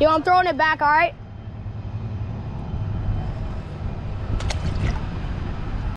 Yo, I'm throwing it back, all right?